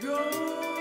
go.